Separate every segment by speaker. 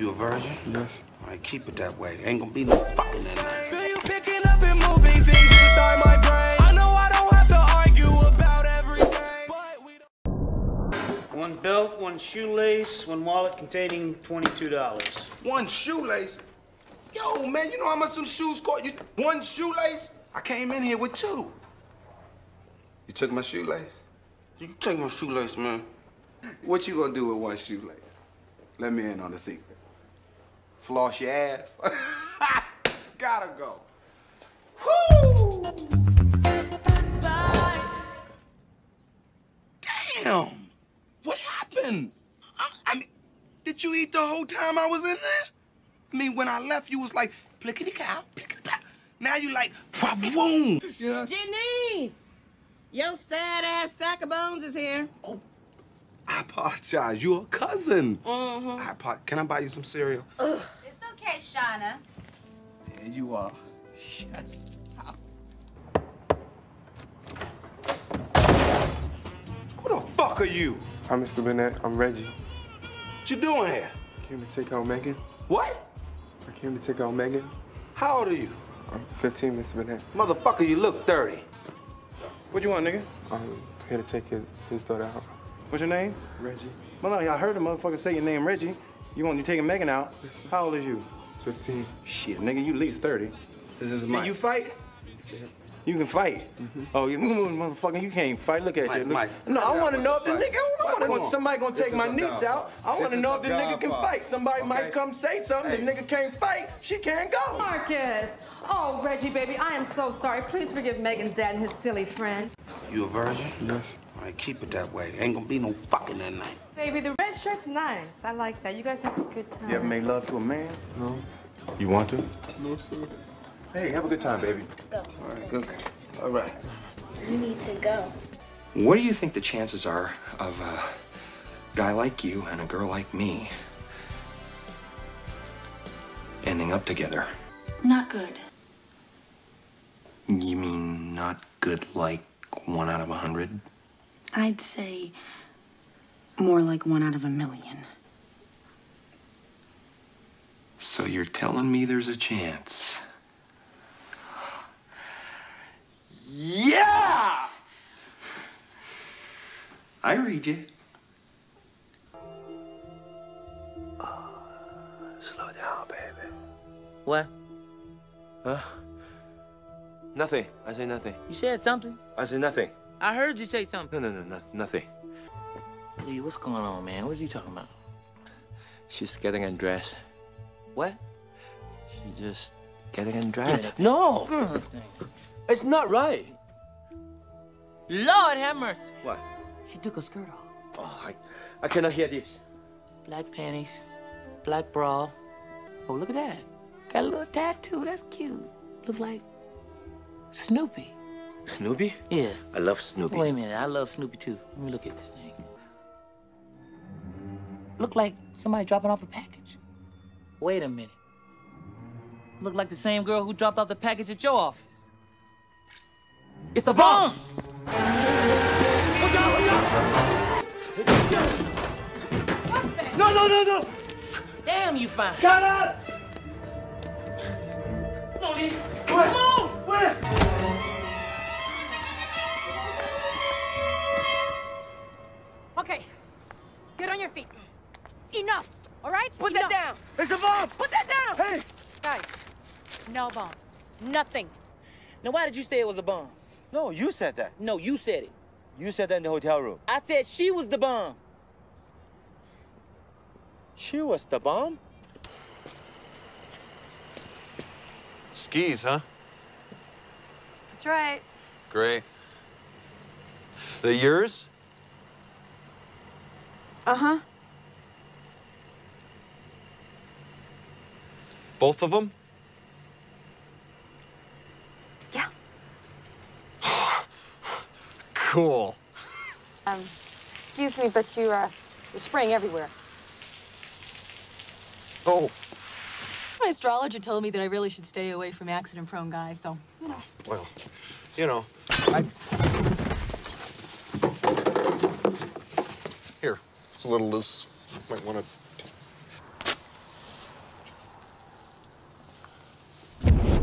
Speaker 1: You a virgin?
Speaker 2: Yes.
Speaker 1: All right, keep it that way. Ain't gonna be no fucking that night.
Speaker 3: Feel you picking up and moving things inside my brain. I know I don't have to argue about everything, but we don't.
Speaker 4: One belt, one shoelace, one wallet containing $22.
Speaker 1: One shoelace? Yo, man, you know how much some shoes cost? You one shoelace? I came in here with two. You took my shoelace? You took my shoelace, man.
Speaker 5: What you gonna do with one shoelace? Let me in on the secret. Floss your ass. Gotta go.
Speaker 1: Woo! Damn! What happened? I, I mean, did you eat the whole time I was in there? I mean, when I left, you was like, plickety cow, plickety cow. Now you like, boom. You know?
Speaker 6: Janice! Your sad ass sack of bones is here.
Speaker 1: Oh, I apologize. You're a cousin.
Speaker 6: Mm-hmm.
Speaker 1: I apo- Can I buy you some cereal?
Speaker 7: It's okay, Shauna.
Speaker 5: There you are. Just
Speaker 1: Who the fuck are you?
Speaker 2: I'm Mr. Burnett. I'm Reggie.
Speaker 1: What you doing here?
Speaker 2: Came to take out Megan.
Speaker 1: What?
Speaker 2: I came to take out Megan.
Speaker 1: How old are you?
Speaker 2: I'm 15, Mr. Burnett.
Speaker 1: Motherfucker, you look 30.
Speaker 4: What you want, nigga?
Speaker 2: I'm here to take his, his daughter out.
Speaker 4: What's your name?
Speaker 2: Reggie,
Speaker 4: Well, I heard the motherfucker say your name, Reggie. You want you taking Megan out?
Speaker 2: Yes, sir.
Speaker 4: How old is you?
Speaker 2: 15.
Speaker 4: Shit, nigga, you at least 30.
Speaker 5: This is
Speaker 4: Can
Speaker 5: Mike.
Speaker 4: you fight? You can fight. Oh, you motherfucker, you can't fight. Look at
Speaker 1: Mike,
Speaker 4: you. Look.
Speaker 1: Mike,
Speaker 4: no, I want to know if the nigga. I want
Speaker 1: come
Speaker 4: to
Speaker 1: on.
Speaker 4: somebody gonna
Speaker 5: This
Speaker 4: take my niece
Speaker 5: dog
Speaker 4: out. I want to know if the nigga can
Speaker 5: fight.
Speaker 4: fight. Somebody might come say something.
Speaker 5: Hey.
Speaker 4: The nigga can't fight. She can't go.
Speaker 8: Marcus! Oh, Reggie, baby, I am so sorry. Please forgive Megan's dad and his silly friend.
Speaker 1: You a virgin?
Speaker 2: Yes.
Speaker 1: All right, keep it that way. Ain't gonna be no fucking that night.
Speaker 8: Baby, the red shirt's nice. I like that. You guys have a good time.
Speaker 4: You ever made love to a man?
Speaker 2: No.
Speaker 4: You want to?
Speaker 2: No, sir.
Speaker 4: Hey, have a good time, baby. Go.
Speaker 1: All right, good. All right.
Speaker 7: You need to go.
Speaker 9: What do you think the chances are of a guy like you and a girl like me ending up together?
Speaker 6: Not good.
Speaker 9: You mean not good like one out of a hundred?
Speaker 6: I'd say more like one out of a million.
Speaker 9: So you're telling me there's a chance? Yeah! I read you.
Speaker 10: Uh, slow down, baby.
Speaker 11: What?
Speaker 10: Huh? Nothing. I say nothing.
Speaker 11: You said something?
Speaker 10: I say nothing.
Speaker 11: I heard you say something.
Speaker 10: No, no, no, no nothing.
Speaker 11: Lee, what's going on, man? What are you talking about?
Speaker 10: She's getting undressed.
Speaker 11: What?
Speaker 10: She's just getting undressed.
Speaker 11: Get.
Speaker 10: No!
Speaker 11: Mm.
Speaker 10: It's not right.
Speaker 11: Lord have mercy.
Speaker 10: What?
Speaker 11: She took her skirt off.
Speaker 10: Oh, I, I cannot hear this.
Speaker 11: Black panties, black bra. Oh, look at that. Got a little tattoo. That's cute. Look like Snoopy.
Speaker 10: Snoopy?
Speaker 11: Yeah.
Speaker 10: I love Snoopy.
Speaker 11: Wait a minute. I love Snoopy too. Let me look at this thing. Look like somebody dropping off a package. Wait a minute. Look like the same girl who dropped off the package at your office. It's a bomb!
Speaker 10: No, no, no, no!
Speaker 11: Damn, you fine.
Speaker 10: Got up!
Speaker 11: Come on, Lee. Come on!
Speaker 10: Where?
Speaker 7: Get on your feet. Enough, all right?
Speaker 11: Put that down!
Speaker 10: It's a bomb!
Speaker 11: Put that down!
Speaker 10: Hey!
Speaker 7: Guys, no bomb. Nothing.
Speaker 11: Now, why did you say it was a bomb?
Speaker 10: No, you said that.
Speaker 11: No, you said it.
Speaker 10: You said that in the hotel room.
Speaker 11: I said she was the bomb.
Speaker 10: She was the bomb?
Speaker 12: Skis, huh?
Speaker 7: That's right.
Speaker 12: Great. They yours?
Speaker 7: Uh huh.
Speaker 12: Both of them?
Speaker 7: Yeah.
Speaker 12: Cool.
Speaker 7: Um, excuse me, but you, uh, you're spraying everywhere.
Speaker 12: Oh,
Speaker 13: My astrologer told me that I really should stay away from accident-prone guys, so, you know.
Speaker 12: well, you know, I. It's a little loose. Might want to.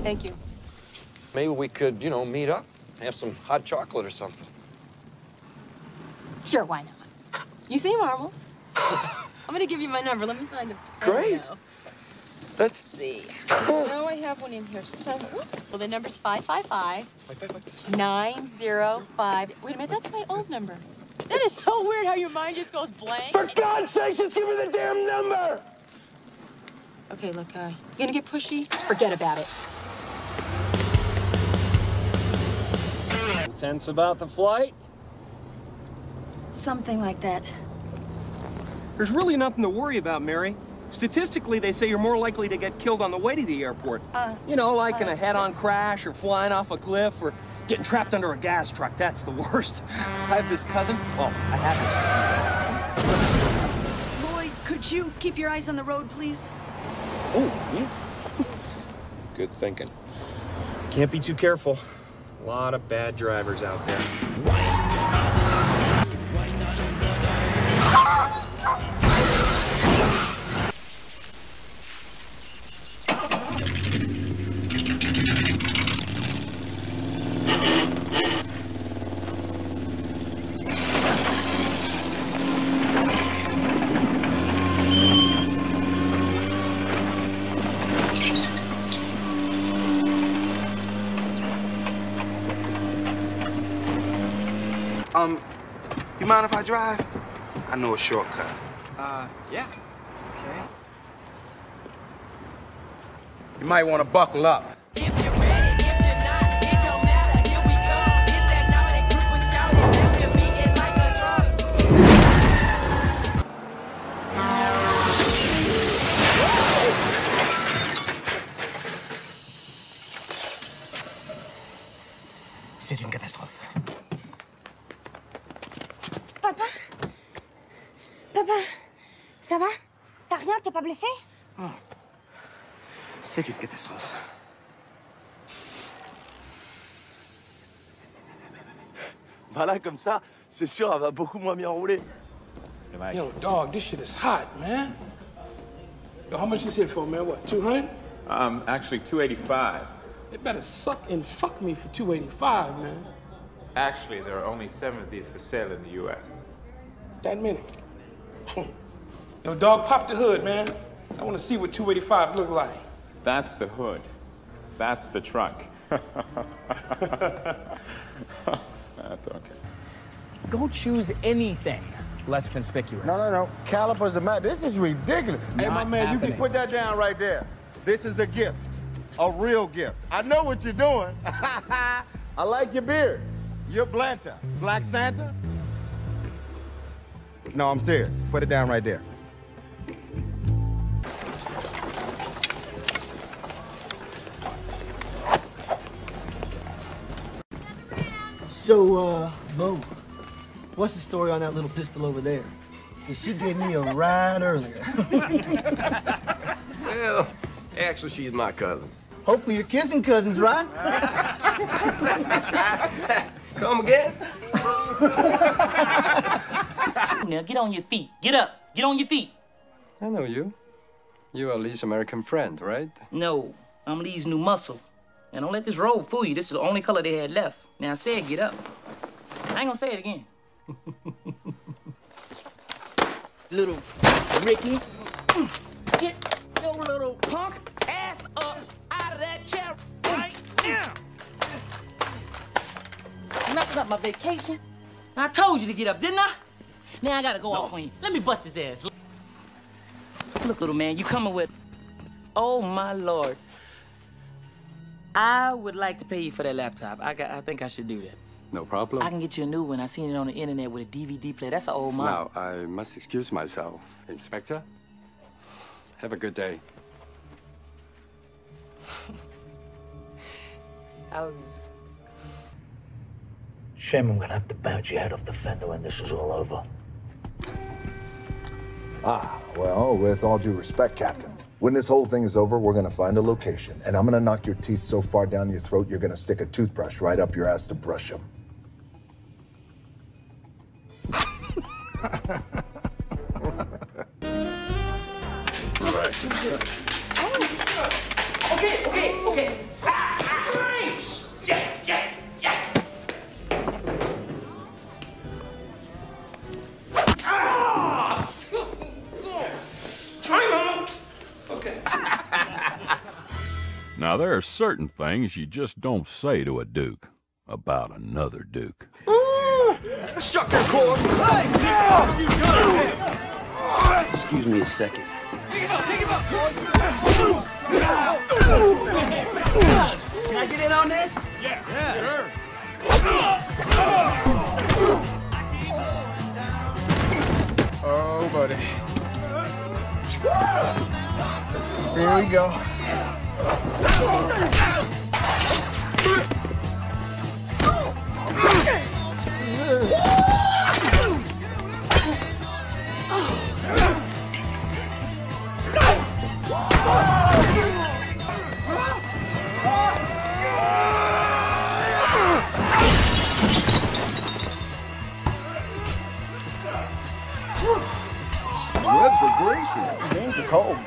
Speaker 13: Thank you.
Speaker 12: Maybe we could, you know, meet up, have some hot chocolate or something.
Speaker 13: Sure, why not? You see marbles? I'm gonna give you my number. Let me find him.
Speaker 12: Great.
Speaker 13: Let's see. Oh, I have one in here somewhere. Well, the number's 555 905. Wait a minute, that's my old number. That is so weird how your mind just goes blank.
Speaker 3: For God's sakes, just give me the damn number!
Speaker 13: Okay, look, uh, you gonna get pushy? Forget about it.
Speaker 10: Tense about the flight?
Speaker 6: Something like that.
Speaker 14: There's really nothing to worry about, Mary. Statistically, they say you're more likely to get killed on the way to the airport.
Speaker 6: Uh,
Speaker 14: you know, like in a head-on crash or flying off a cliff or getting trapped under a gas truck. That's the worst. I have this cousin. Well, I have this
Speaker 6: Lloyd, could you keep your eyes on the road, please?
Speaker 10: Oh, yeah. Good thinking. Can't be too careful. A lot of bad drivers out there.
Speaker 1: Um, you mind if I drive? I know a shortcut.
Speaker 5: Uh, yeah. Okay.
Speaker 1: You might want to buckle up.
Speaker 15: C'est une catastrophe.
Speaker 6: Pas blessé
Speaker 15: C'est une catastrophe.
Speaker 10: Voilà, comme ça, c'est sûr, elle va beaucoup moins bien rouler.
Speaker 16: Yo, dog, this shit is hot, man. Yo, how much is here for, man? What, 200?
Speaker 17: Um, actually, 285.
Speaker 16: They better suck and fuck me for 285, man.
Speaker 17: Actually, there are only seven of these for sale in the U.S.
Speaker 16: That many. Yo, dog, pop the hood, man. I want to see what 285 look like.
Speaker 17: That's the hood. That's the truck. That's okay.
Speaker 18: Go choose anything less conspicuous.
Speaker 19: No, no, no. Calipers are mad. This is ridiculous. hey, my
Speaker 18: Not
Speaker 19: man, you can put that down right there. This is a gift. A real gift. I know what you're doing. I like your beard. You're Blanta. Black Santa? No, I'm serious. Put it down right there.
Speaker 15: So, uh, Bo, what's the story on that little pistol over there? 'Cause she gave me a ride earlier.
Speaker 20: Well, actually, she's my cousin.
Speaker 15: Hopefully you're kissing cousins, right?
Speaker 20: Come again?
Speaker 11: Now get on your feet. Get up. Get on your feet.
Speaker 21: I know you. You are Lee's American friend, right?
Speaker 11: No, I'm Lee's new muscle. And don't let this robe fool you. This is the only color they had left. Now I said get up. I ain't gonna say it again. little Ricky. Get your little punk ass up out of that chair right now. Messing up my vacation. I told you to get up, didn't I? Now I gotta go off on you. Let me bust his ass. Look, little man, you coming with. Oh my lord. I would like to pay you for that laptop. I got, I think I should do that.
Speaker 21: No problem.
Speaker 11: I can get you a new one. I seen it on the internet with a DVD player. That's an old model.
Speaker 21: Now, I must excuse myself. Inspector, have a good day.
Speaker 11: I was.
Speaker 15: Shame I'm gonna have to bounce your head off the fender when this is all over.
Speaker 22: Ah, well, with all due respect, Captain, when this whole thing is over, we're gonna find a location, and I'm gonna knock your teeth so far down your throat, you're gonna stick a toothbrush right up your ass to brush them.
Speaker 3: Oh. Okay, okay,
Speaker 23: okay. There are certain things you just don't say to a duke about another duke. Ah!
Speaker 24: Struck your chord.
Speaker 25: Excuse me a second.
Speaker 11: Can I get in on this?
Speaker 24: Yeah, yeah,
Speaker 2: Oh, buddy. Here we go.
Speaker 26: Ribs are greasy.
Speaker 10: Games are cold.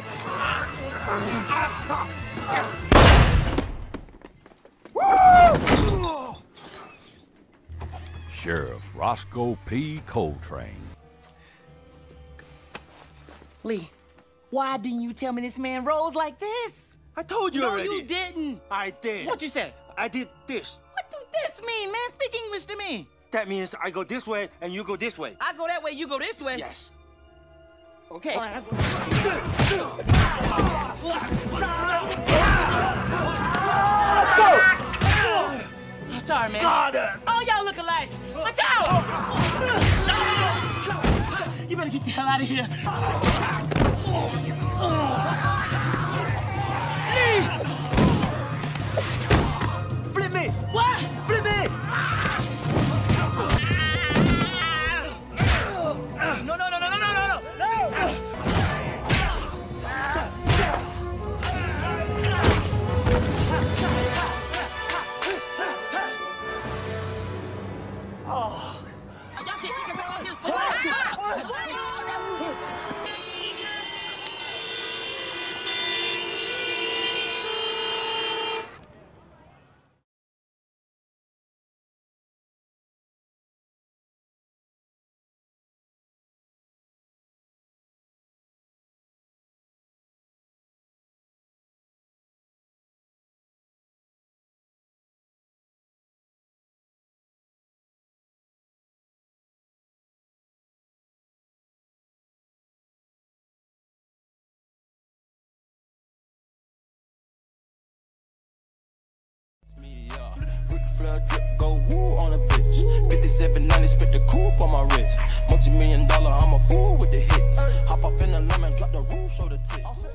Speaker 23: Sheriff Roscoe P. Coltrane.
Speaker 11: Lee, why didn't you tell me this man rolls like this?
Speaker 10: I told you
Speaker 11: no,
Speaker 10: already.
Speaker 11: you didn't.
Speaker 10: I did.
Speaker 11: What you say?
Speaker 10: I did this.
Speaker 11: What do this mean, man? Speak English to me.
Speaker 10: That means I go this way and you go this way.
Speaker 11: I go that way, you go this way.
Speaker 10: Yes.
Speaker 11: Okay. I'm sorry, man.
Speaker 10: God, uh,
Speaker 11: Oh, y'all look alike. Watch out! You better get the hell out of here.
Speaker 14: a drip, go woo on a bitch. 5790, spit the coupe on my wrist. Multi million dollar, I'm a fool with the hits. Hop up in the lemon, drop the roof, show the tits.